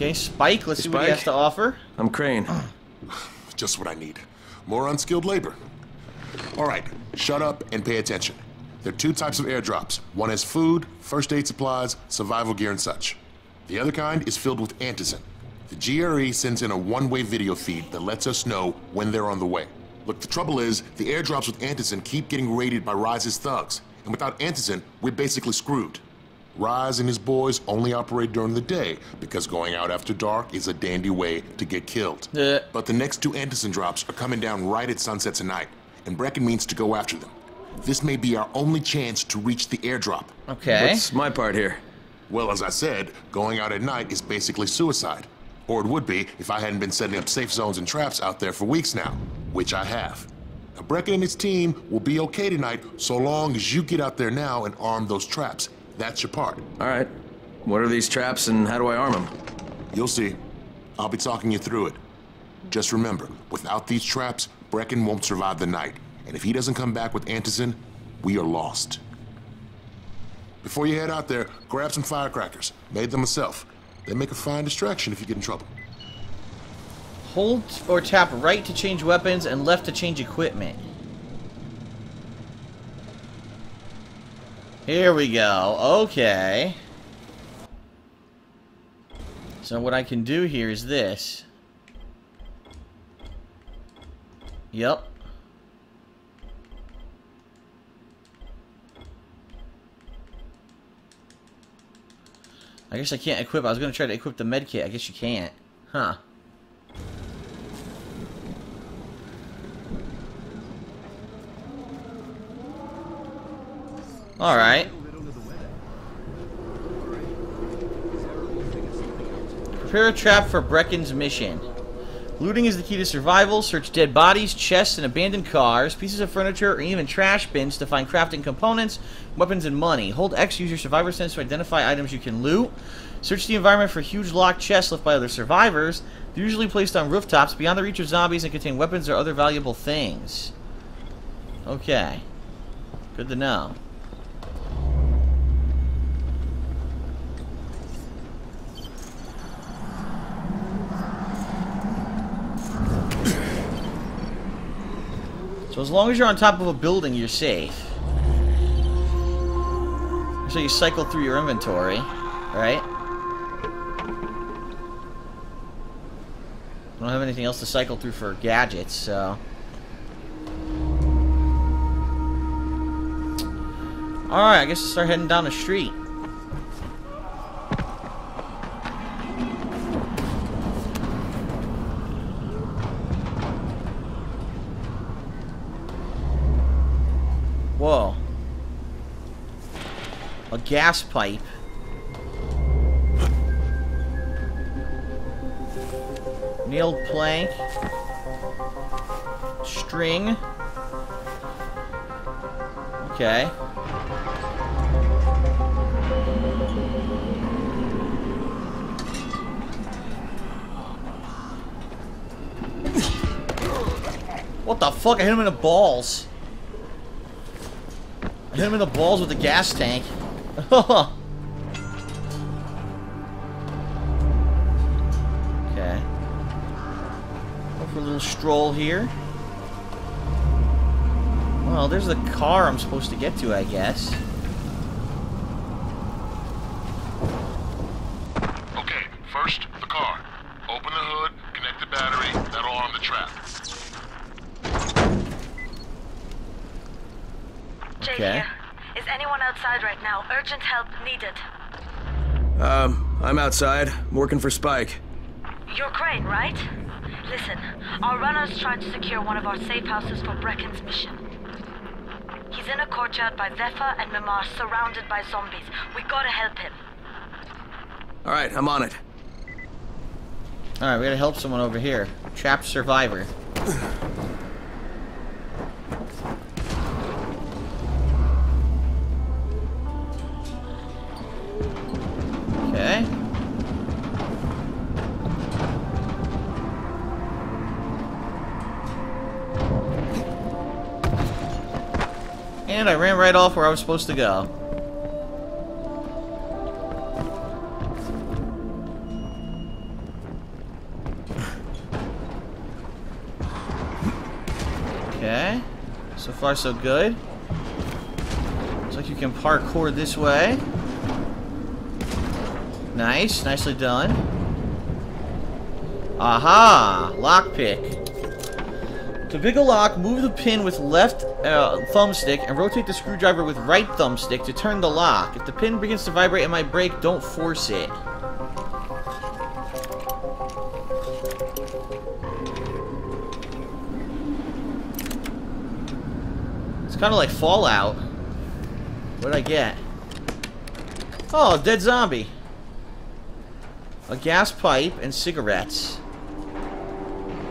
Okay, Spike, let's Hey, see what he Spike. has to offer. I'm Crane. Just what I need. More unskilled labor. All right, shut up and pay attention. There are two types of airdrops. One has food, first aid supplies, survival gear, and such. The other kind is filled with antizin. The GRE sends in a one-way video feed that lets us know when they're on the way. Look, the trouble is, the airdrops with antizin keep getting raided by Rais's thugs, and without antizin, we're basically screwed. Rais and his boys only operate during the day because going out after dark is a dandy way to get killed. Uh. But the next two Antizin drops are coming down right at sunset tonight, and Brecken means to go after them. This may be our only chance to reach the airdrop. Okay. What's my part here? Well, as I said, going out at night is basically suicide. Or it would be if I hadn't been setting up safe zones and traps out there for weeks now, which I have. Now, Brecken and his team will be okay tonight so long as you get out there now and arm those traps. That's your part. All right. What are these traps and how do I arm them? You'll see. I'll be talking you through it. Just remember, without these traps, Brecken won't survive the night. And if he doesn't come back with Antizin, we are lost. Before you head out there, grab some firecrackers. Made them myself. They make a fine distraction if you get in trouble. Hold or tap right to change weapons and left to change equipment. Here we go. Okay. So what I can do here is this. Yep. I guess I can't equip. I was going to try to equip the medkit. I guess you can't. Huh. Alright. Prepare a trap for Brecken's mission. Looting is the key to survival. Search dead bodies, chests, and abandoned cars, pieces of furniture, or even trash bins to find crafting components, weapons, and money. Hold X, use your survivor sense to identify items you can loot. Search the environment for huge locked chests left by other survivors. They're usually placed on rooftops beyond the reach of zombies and contain weapons or other valuable things. Okay. Good to know. So as long as you're on top of a building, you're safe. So you cycle through your inventory, right? I don't have anything else to cycle through for gadgets, so... Alright, I guess I'll start heading down the street. Gas pipe. Nailed plank. String. Okay. What the fuck? I hit him in the balls. I hit him in the balls with the gas tank. okay. Go for a little stroll here. Well, there's the car I'm supposed to get to, I guess. Okay, first, the car. Open the hood, connect the battery, that'll arm the trap. Jay Okay. Here. Is anyone outside right now? Urgent help needed. Um, I'm outside. I'm working for Spike. You're Crane, right? Listen, our runner's trying to secure one of our safe houses for Brecken's mission. He's in a courtyard by Zephyr and Mimar, surrounded by zombies. We gotta help him. All right, I'm on it. Alright, we gotta help someone over here. Trapped survivor. And I ran right off where I was supposed to go. Okay. So far, so good. Looks like you can parkour this way. Nice. Nicely done. Aha! Lockpick. To pick a lock, move the pin with left uh, thumbstick and rotate the screwdriver with right thumbstick to turn the lock. If the pin begins to vibrate and might break, don't force it. It's kind of like Fallout. What did I get? Oh, dead zombie. A gas pipe and cigarettes.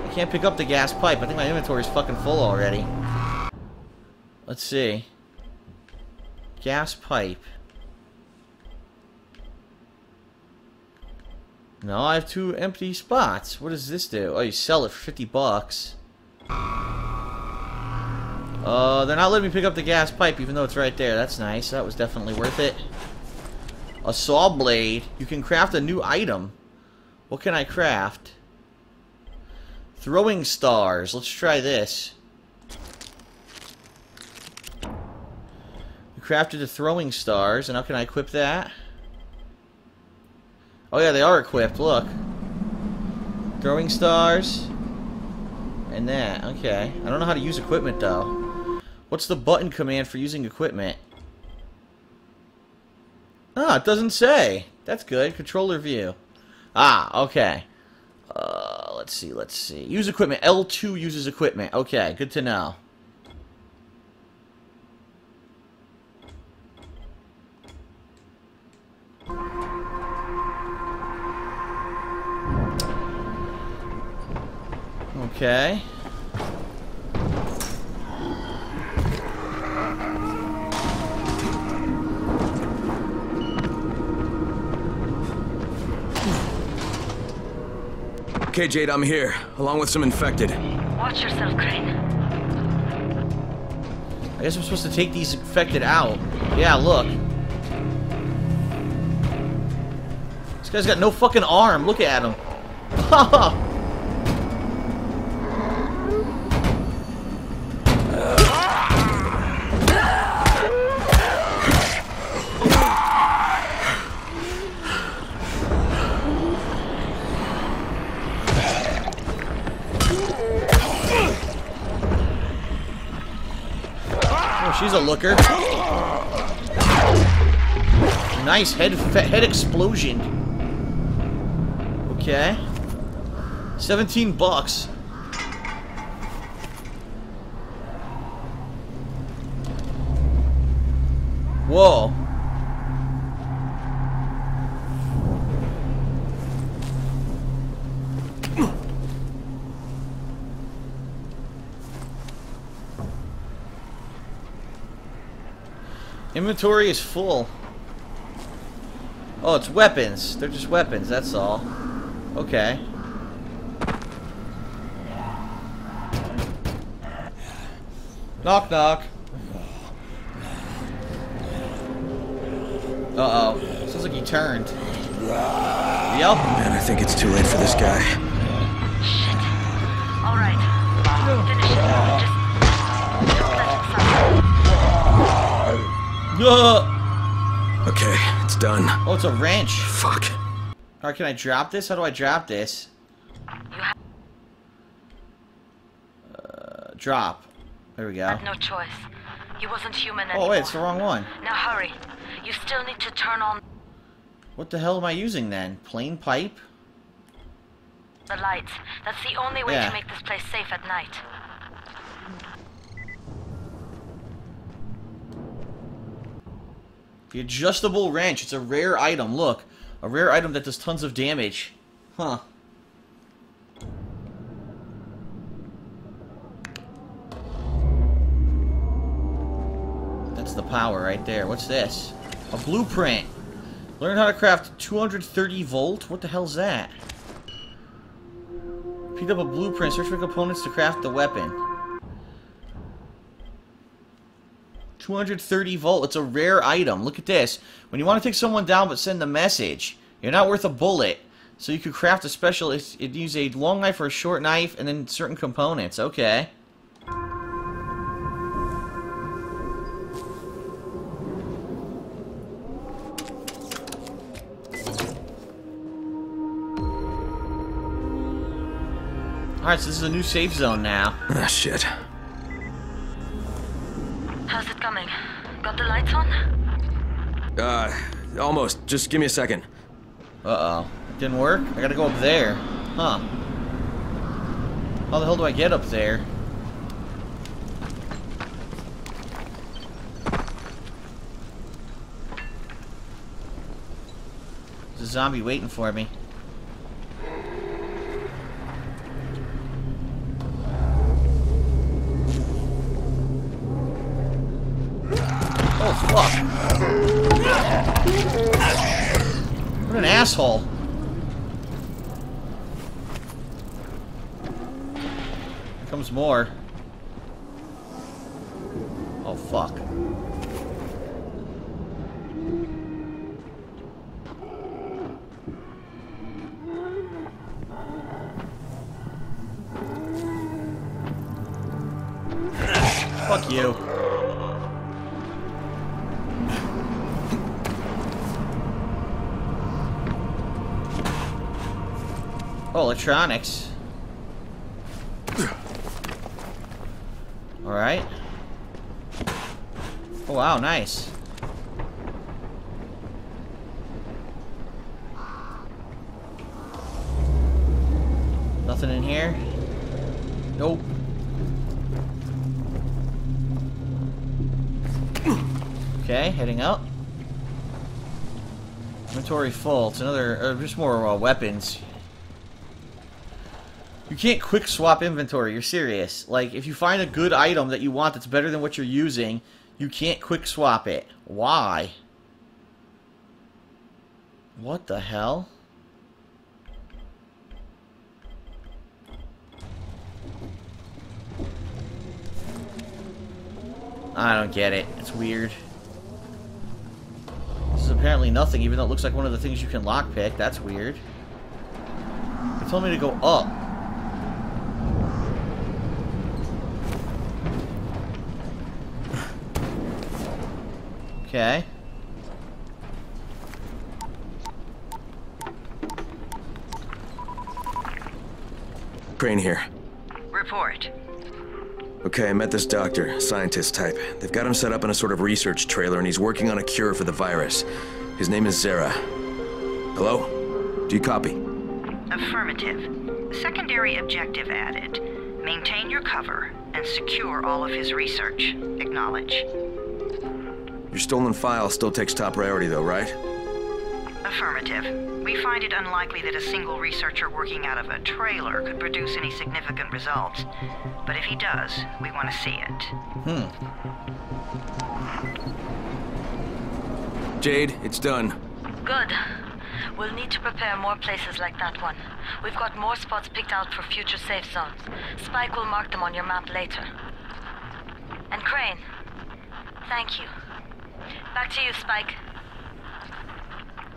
I can't pick up the gas pipe. I think my inventory's fucking full already. Let's see. Gas pipe. No, I have two empty spots. What does this do? Oh, you sell it for 50 bucks. Uh, they're not letting me pick up the gas pipe even though it's right there. That's nice. That was definitely worth it. A saw blade. You can craft a new item. What can I craft? Throwing stars. Let's try this. We crafted the throwing stars, and how can I equip that? Oh yeah, they are equipped, look. Throwing stars. And that, okay. I don't know how to use equipment, though. What's the button command for using equipment? Ah, it doesn't say. That's good. Controller view. Ah, okay. Uh, let's see, let's see. Use equipment. L2 uses equipment. Okay, good to know. Okay. Okay, Jade, I'm here, along with some infected. Watch yourself, Crane. I guess I'm supposed to take these infected out. Yeah, look. This guy's got no fucking arm. Look at him. she's a looker. Nice head head explosion. Okay. 17 bucks. Whoa. Inventory is full. Oh, it's weapons. They're just weapons, that's all. Okay. Knock knock. Uh-oh. Sounds like he turned. Yep. Man, I think it's too late for this guy. Okay, it's done. oh, it's a wrench. Fuck. Alright, can I drop this? How do I drop this? Uh, drop. There we go. had no choice. He wasn't human Oh, wait, it's the wrong one. Now hurry. You still need to turn on What the hell am I using then? Plain pipe? the lights. That's the only way Yeah. to make this place safe at night. The adjustable wrench. It's a rare item. Look. A rare item that does tons of damage. Huh. That's the power right there. What's this? A blueprint. Learn how to craft 230 volt? What the hell's that? Pick up a blueprint. Search for components to craft the weapon. 230 volt. It's a rare item. Look at this. When you want to take someone down but send a message, you're not worth a bullet. So you could craft a special, it use a long knife or a short knife, and then certain components. Okay. Alright, so this is a new safe zone now. Ah, shit. How's it coming? Got the lights on? Uh, almost. Just give me a second. Uh-oh. Didn't work? I gotta go up there. Huh. How the hell do I get up there? There's a zombie waiting for me. What an asshole. Here comes more. Oh, fuck. Fuck you. Oh, electronics. Alright. Oh, wow, nice. Nothing in here? Nope. Okay, heading up. Inventory full. It's another, uh, just more uh, weapons. Can't quick swap inventory. You're serious. Like, if you find a good item that you want that's better than what you're using, you can't quick swap it. Why? What the hell? I don't get it. It's weird. This is apparently nothing, even though it looks like one of the things you can lockpick. That's weird. They told me to go up. Okay. Crane here. Report. Okay, I met this doctor, scientist type. They've got him set up in a sort of research trailer, and he's working on a cure for the virus. His name is Zere. Hello? Do you copy? Affirmative. Secondary objective added. Maintain your cover and secure all of his research. Acknowledge. Your stolen file still takes top priority, though, right? Affirmative. We find it unlikely that a single researcher working out of a trailer could produce any significant results. But if he does, we want to see it. Hmm. Jade, it's done. Good. We'll need to prepare more places like that one. We've got more spots picked out for future safe zones. Spike will mark them on your map later. And Crane, thank you. Back to you, Spike.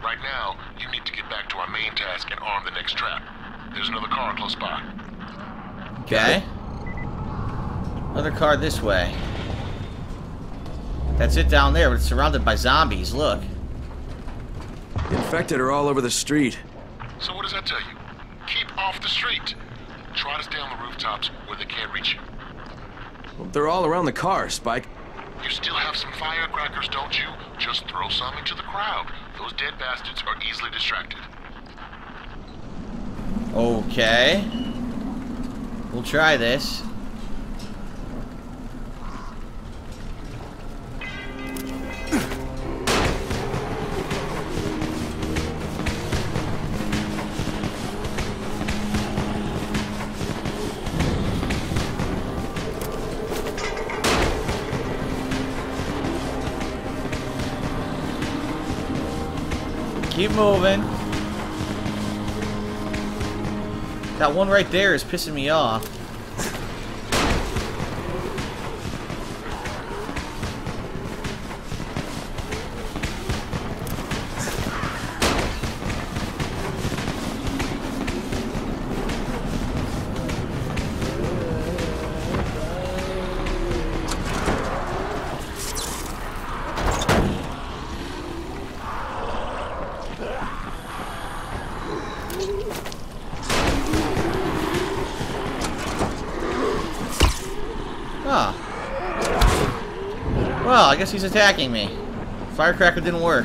Right now, you need to get back to our main task and arm the next trap. There's another car close by. Okay. Another car this way. That's it down there, but it's surrounded by zombies. Look. The infected are all over the street. So what does that tell you? Keep off the street. Try to stay on the rooftops where they can't reach you. Well, they're all around the car, Spike. You still have some firecrackers, don't you? Just throw some into the crowd. Those dead bastards are easily distracted. Okay. We'll try this. Moving. That one right there is pissing me off. Guess he's attacking me. Firecracker didn't work.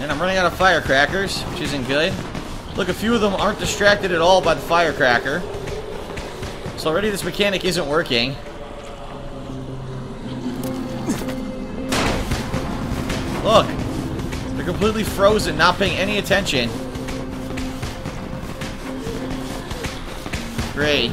And I'm running out of firecrackers, which isn't good. Look, a few of them aren't distracted at all by the firecracker. So already this mechanic isn't working. Look, they're completely frozen, not paying any attention. Great.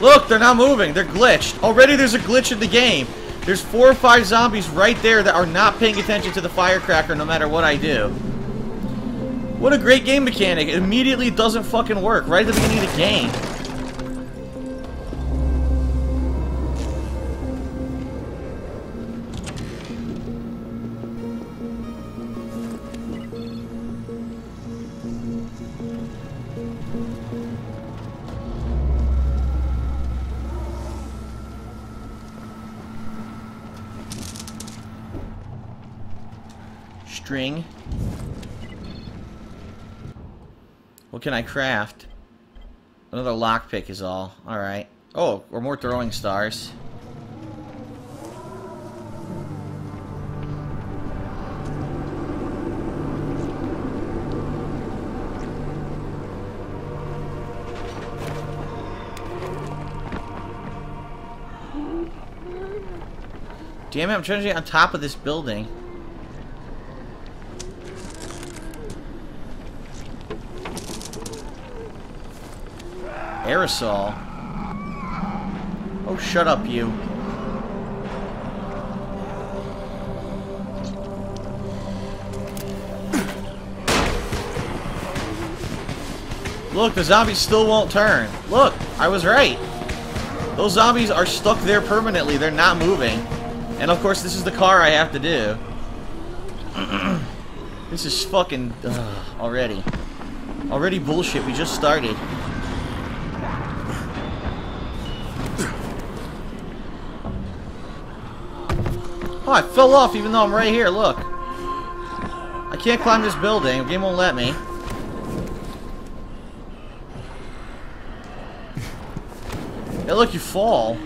Look, they're not moving. They're glitched. Already there's a glitch in the game. There's four or five zombies right there that are not paying attention to the firecracker no matter what I do. What a great game mechanic. It immediately doesn't fucking work right at the beginning of the game. String. What can I craft? Another lockpick is all. Alright. Oh, or more throwing stars. Damn it, I'm trying to get on top of this building. Aerosol. Oh, shut up, you. Look, the zombies still won't turn. Look, I was right. Those zombies are stuck there permanently. They're not moving. And of course, this is the car I have to do. this is fucking... Ugh, already. Already bullshit. We just started. Oh, I fell off even though I'm right here, look. I can't climb this building. The game won't let me. Hey, look, you fall.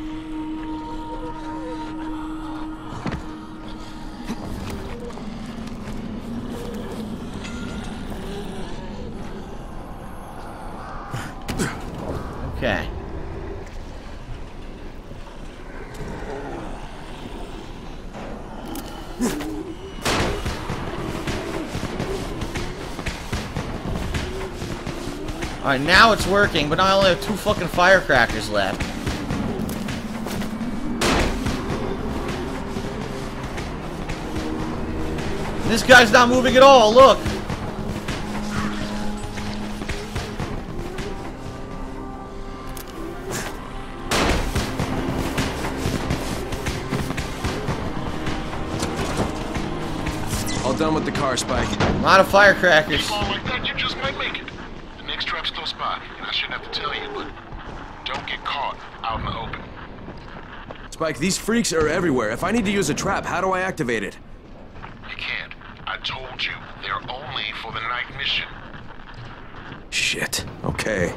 Alright, now it's working, but I only have two fucking firecrackers left. This guy's not moving at all, look! All done with the car, Spike. A lot of firecrackers. Fall like that, you just might make it. The next trap's close by, and I shouldn't have to tell you, but don't get caught out in the open. Spike, these freaks are everywhere. If I need to use a trap, how do I activate it? You can't. I told you, they're only for the night mission. Shit. Okay.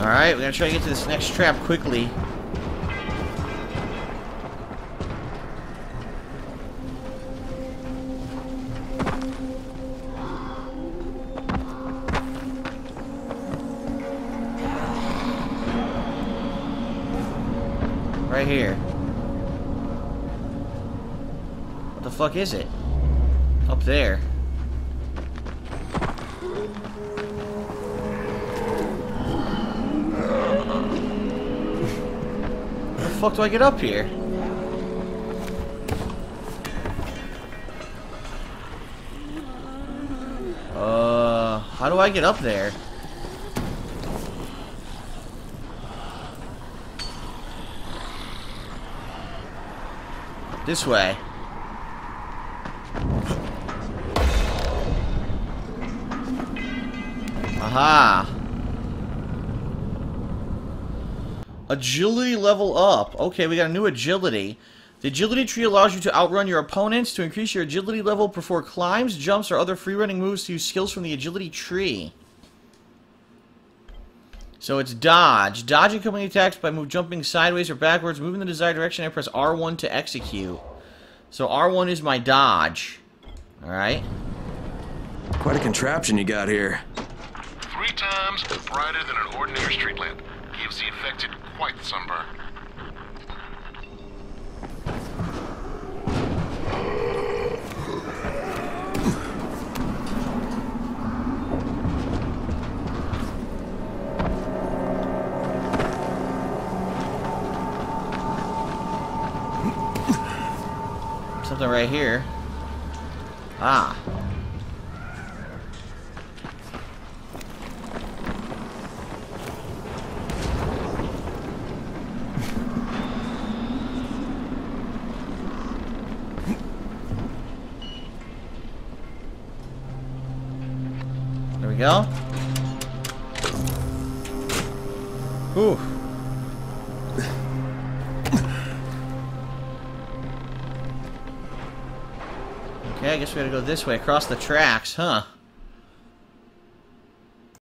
Alright, we're gonna try to get to this next trap quickly. Fuck is it? Up there. How the fuck do I get up here? Uh, how do I get up there? This way. Aha. Agility level up. Okay, we got a new agility. The agility tree allows you to outrun your opponents. To increase your agility level, perform climbs, jumps, or other free-running moves to use skills from the agility tree. So it's dodge. Dodge incoming attacks by move jumping sideways or backwards, move in the desired direction, and press R1 to execute. So R1 is my dodge. Alright. Quite a contraption you got here. Times brighter than an ordinary street lamp. Gives the affected quite the sunburn. Something right here. Ah. Go. Okay, I guess we gotta go this way, across the tracks, huh?